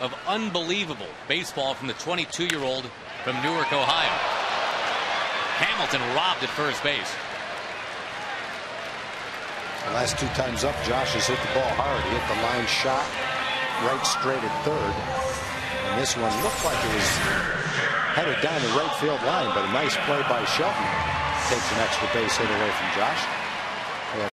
of unbelievable baseball from the 22-year-old from Newark, Ohio. Hamilton robbed at first base. The last two times up, Josh has hit the ball hard. He hit the line shot right straight at third. And this one looked like it was headed down the right field line, but a nice play by Shelton takes an extra base hit away from Josh.